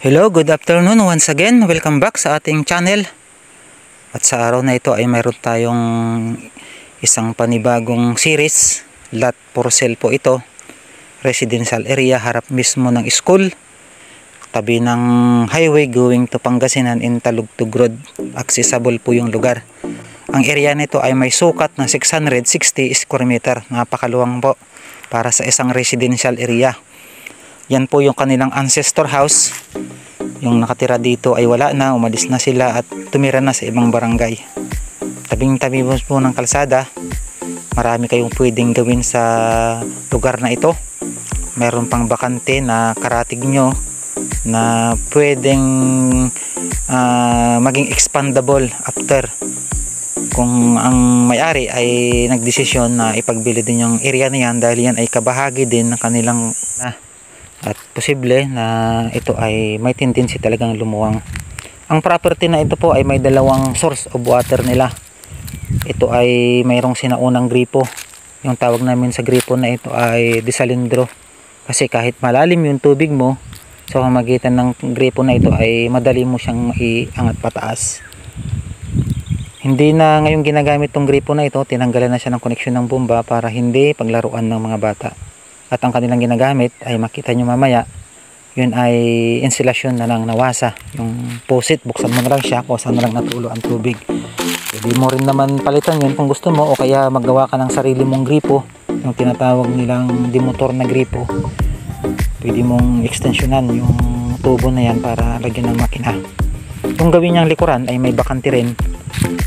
Hello, good afternoon once again. Welcome back sa ating channel. At sa araw na ito ay mayroon tayong isang panibagong series. Lot for sale po ito. Residential area harap mismo ng school. Tabi ng highway going to Pangasinan in Talugtog Road. Accessible po yung lugar. Ang area nito ay may sukat na 660 square meter. Napakaluwang po para sa isang residential area. Yan po yung kanilang ancestor house. Yung nakatira dito ay wala na, umalis na sila at tumira na sa ibang barangay. Tabing-tabi po ng kalsada. Marami kayong pwedeng gawin sa lugar na ito. Meron pang bakante na karatig nyo na pwedeng uh, maging expandable after kung ang may-ari ay nagdesisyon na ipagbili din yung area na yan dahil yan ay kabahagi din ng kanilang ah, at posible na ito ay may tendency talagang lumuwang. Ang property na ito po ay may dalawang source of water nila. Ito ay mayroong sinaunang gripo. Yung tawag namin sa gripo na ito ay desalindro kasi kahit malalim yung tubig mo sa pamagitan ng gripo na ito ay madali mo siyang iangat pataas. Hindi na ngayong ginagamit tong gripo na ito. Tinanggalan na siya ng koneksyon ng bomba para hindi paglaruan ng mga bata at ang kanilang ginagamit ay makita nyo mamaya yun ay insulasyon na lang nawasa. Yung posit buksan mo na lang siya kung saan na lang natulo ang tubig. Pwede mo rin naman palitan yun kung gusto mo o kaya maggawa ka ng sarili mong gripo yung tinatawag nilang demotor na gripo. Pwede mong extensyonan yung tubo na yan para lagyan ng makina. Kung gawin niyang likuran ay may bakanti rin.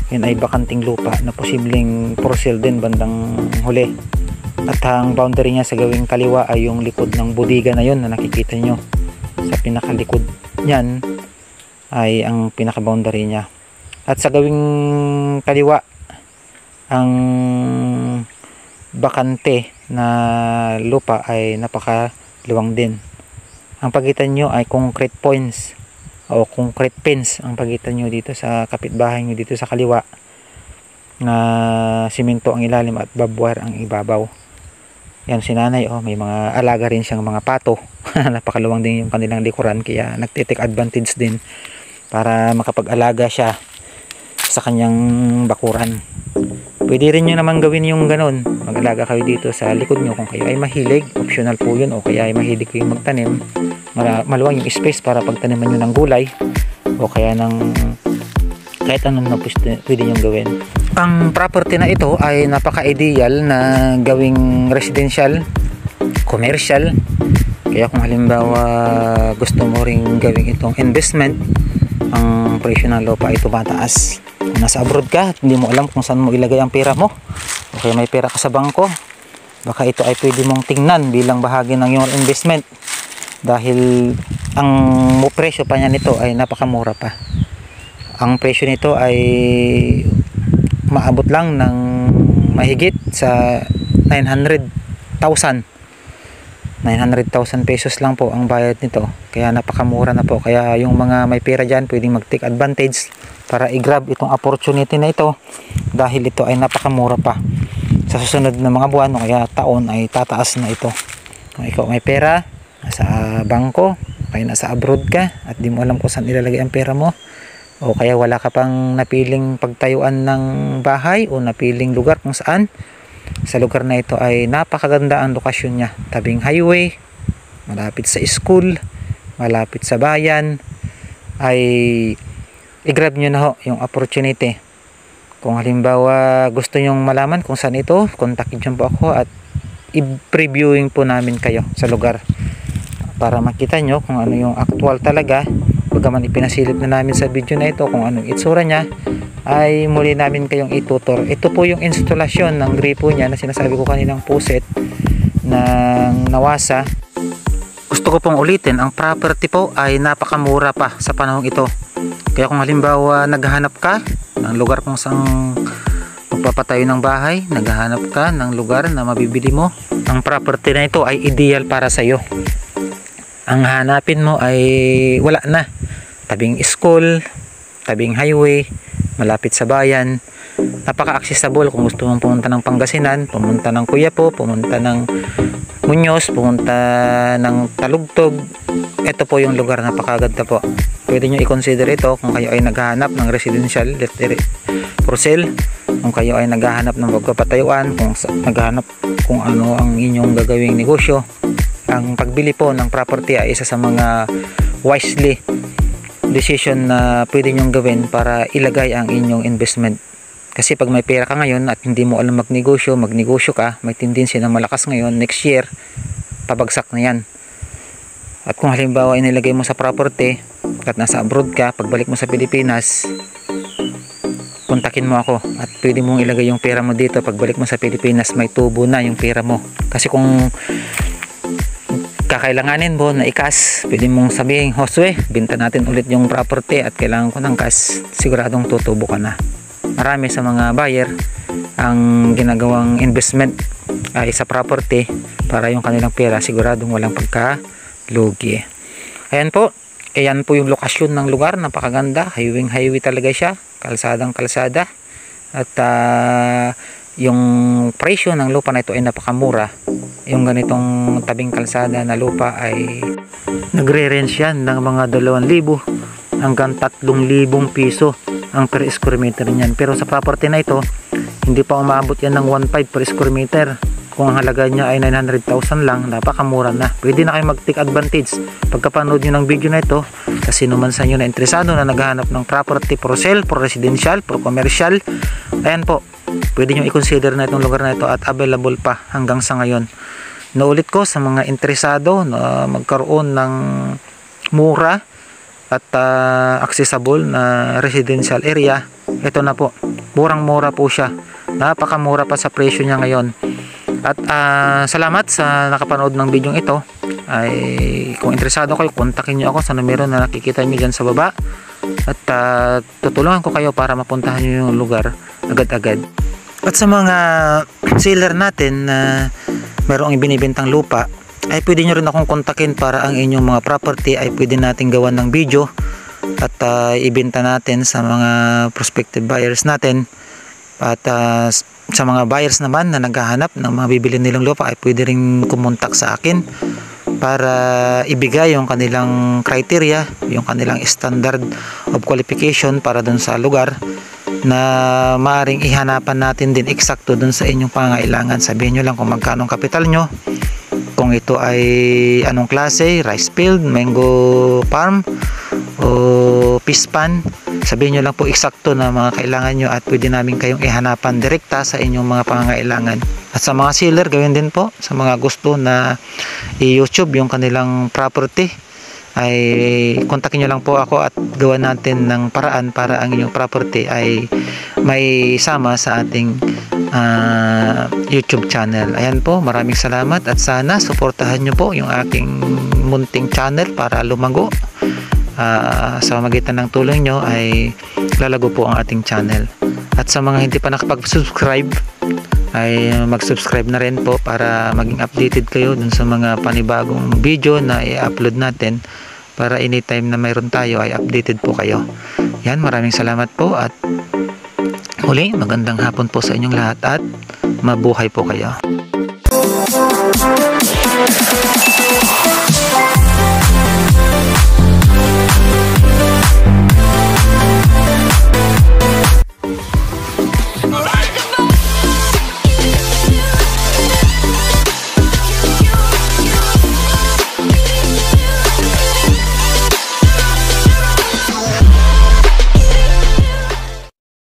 Yun ay bakanting lupa na posibleng for din bandang huli at ang boundary niya sa gawing kaliwa ay yung likod ng budiga na yun na nakikita nyo. Sa pinakalikod niyan ay ang pinaka boundary niya. At sa gawing kaliwa ang bakante na lupa ay napakaluwang din. Ang pagitan nyo ay concrete points o concrete pins ang pagitan nyo dito sa kapitbahay nyo dito sa kaliwa na simento ang ilalim at barbed ang ibabaw yan si nanay oh may mga alaga rin siyang mga pato. Napakaluwang din yung kanilang likuran kaya nagtitik advantage din para makapag-alaga siya sa kanyang bakuran. Pwede rin nyo naman gawin yung ganun. Mag-alaga kayo dito sa likod nyo. Kung kayo ay mahilig optional po yun. O kaya ay mahilig kayo magtanim maluwang yung space para pagtaniman nyo ng gulay o kaya ng kahit anong na pwede nyo gawin ang property na ito ay napaka-ideal na gawing residential, commercial. Kaya kung halimbawa gusto mo ring gawing itong investment, ang presyo ng lupa ay tumataas. Kung nasa abroad ka hindi mo alam kung saan mo ilagay ang pera mo, o kaya may pera ka sa bangko, baka ito ay pwede mong tingnan bilang bahagi ng iyong investment. Dahil ang presyo pa niya nito ay napakamura pa. Ang presyo nito ay maabot lang ng mahigit sa 900,000 900,000 pesos lang po ang bayad nito. Kaya napakamura na po. Kaya yung mga may pera dyan pwedeng mag take advantage para i-grab itong opportunity na ito dahil ito ay napakamura pa. Sa susunod na mga buwan o kaya taon ay tataas na ito. Kung ikaw may pera nasa bangko kaya nasa abroad ka at di mo alam kung saan ilalagay ang pera mo o kaya wala ka pang napiling pagtayuan ng bahay o napiling lugar kung saan. Sa lugar na ito ay napakaganda ang lokasyon niya. Tabing highway malapit sa school malapit sa bayan ay i-grab nyo na ho yung opportunity. Kung halimbawa gusto nyong malaman kung saan ito kontakin nyo po ako at i-previewing po namin kayo sa lugar para makita nyo kung ano yung actual talaga bagaman ipinasilip na namin sa video na ito kung anong itsura niya ay muli namin kayong itutor. Ito po yung instalasyon ng gripo niya na sinasabi ko kaninang puset ng nawasa. Gusto ko pong ulitin ang property po ay napakamura pa sa panahong ito. Kaya kung halimbawa naghahanap ka ng lugar kung saan magpapatayo ng bahay naghahanap ka ng lugar na mabibili mo ang property na ito ay ideal para sa iyo ang hanapin mo ay wala na tabing school tabing highway malapit sa bayan. Napaka-accessible kung gusto mong pumunta ng Pangasinan pumunta ng Kuyapo pumunta ng Muñoz pumunta ng Talugtog. Ito po yung lugar napakaganda po. Pwede nyo i-consider ito kung kayo ay naghahanap ng residential for sale kung kayo ay naghahanap ng pagpapatayuan kung naghahanap kung ano ang inyong gagawing negosyo. Ang pagbili po ng property ay isa sa mga wisely decision na pwede nyong gawin para ilagay ang inyong investment. Kasi pag may pera ka ngayon at hindi mo alam magnegosyo, magnegosyo ka, may tendency na malakas ngayon, next year, pabagsak na yan. At kung halimbawa inilagay mo sa property, at nasa abroad ka, pagbalik mo sa Pilipinas, kontakin mo ako at pwede mong ilagay yung pera mo dito. Pagbalik mo sa Pilipinas may tubo na yung pera mo. Kasi kung kakailanganin mo na ikas pwede mong sabihin Josue binta natin ulit yung property at kailangan ko ng cash. Siguradong tutubo ka na. Marami sa mga buyer ang ginagawang investment ay sa property para yung kanilang pera siguradong walang pagkalugi. Ayan po ayan po yung lokasyon ng lugar. Napakaganda. Highway highway talaga siya. Kalsadang kalsada. At uh, yung presyo ng lupa na ito ay napakamura yung ganitong tabing kalsada na lupa ay nagre-range yan ng mga 2,000 hanggang 3,000 piso ang per square meter niyan. Pero sa property na ito, hindi pa umabot yan ng 1.5 per square meter. Kung ang halaga niya ay 900,000 lang, napakamura na. Pwede na kayo mag-take advantage pagkapanood nyo ng video na ito. Kasi naman sa inyo na interesado na naghahanap ng property for sale, for residential, for commercial. Ayan po, pwede nyo i-consider na itong lugar na ito at available pa hanggang sa ngayon. Naulit ko sa mga interesado na magkaroon ng mura at uh, accessible na residential area ito na po. Murang mura po siya. Napakamura pa sa presyo niya ngayon. At uh, salamat sa nakapanood ng video ito. Ay kung interesado kayo kontakin nyo ako sa numero na nakikita nyo dyan sa baba. At uh, tutulungan ko kayo para mapuntahan nyo yung lugar agad-agad at sa mga seller natin na merong ibinibintang lupa ay pwede nyo rin akong kontakin para ang inyong mga property ay pwede natin gawan ng video at uh, ibenta natin sa mga prospective buyers natin. At uh, sa mga buyers naman na naghahanap ng mga bibili nilang lupa ay pwede rin kumontak sa akin para ibigay yung kanilang criteria, yung kanilang standard of qualification para dun sa lugar na maaring ihanapan natin din eksakto dun sa inyong pangailangan. Sabihin nyo lang kung magkano ang kapital nyo, kung ito ay anong klase, rice field, mango farm o pispan sabihin nyo lang po eksakto na mga kailangan nyo at pwede namin kayong ihanapan direkta sa inyong mga pangangailangan. At sa mga seller gawin din po sa mga gusto na i-youtube yung kanilang property ay kontakin nyo lang po ako at gawa natin ng paraan para ang inyong property ay may sama sa ating uh, YouTube channel. Ayan po, maraming salamat at sana suportahan nyo po yung aking munting channel para lumago. Uh, sa magitan ng tulong nyo ay lalago po ang ating channel. At sa mga hindi pa nakapag-subscribe ay mag-subscribe na rin po para maging updated kayo dun sa mga panibagong video na i-upload natin para anytime na mayroon tayo ay updated po kayo. Yan, maraming salamat po at muli magandang hapon po sa inyong lahat at mabuhay po kayo.